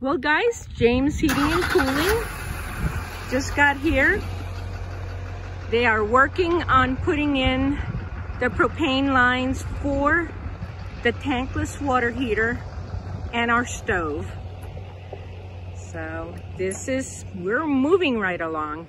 Well guys, James Heating and Cooling just got here. They are working on putting in the propane lines for the tankless water heater and our stove. So this is, we're moving right along.